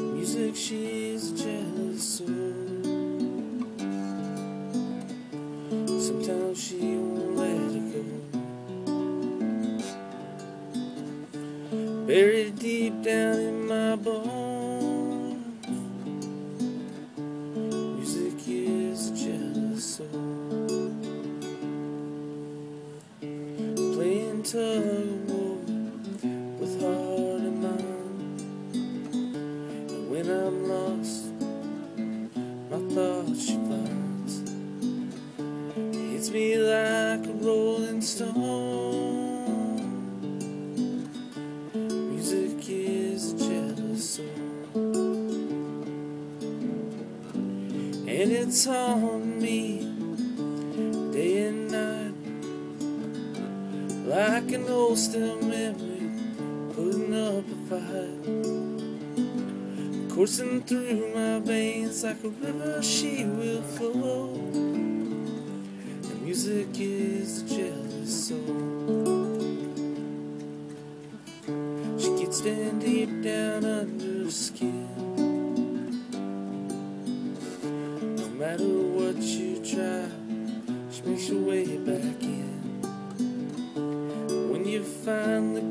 Music, she's jealous. Sometimes she won't let it go. Buried deep down in my bones. War with heart and mind. And when I'm lost, my thoughts she finds. Hits me like a rolling stone. Music is a jealous soul. And it's on me Like an old still memory, putting up a fight. Coursing through my veins like a river, she will flow. And music is a jealous soul. She gets down deep down under the skin. No matter what you try, she makes her way back in. You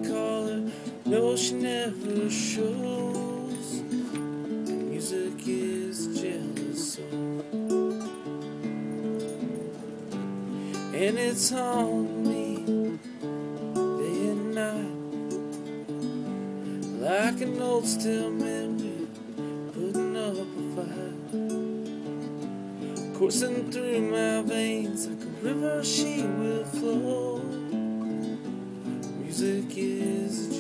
call her, no, she never shows. Music is jealous. And it's on me day and night. Like an old still memory, putting up a fight. Coursing through my veins like a river, she will flow. Music is.